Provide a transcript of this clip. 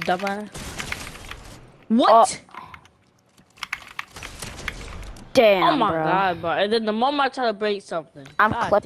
Dumbass. What? Oh. Damn, Oh, my bro. god, bro. And then the moment I try to break something. I'm God clipping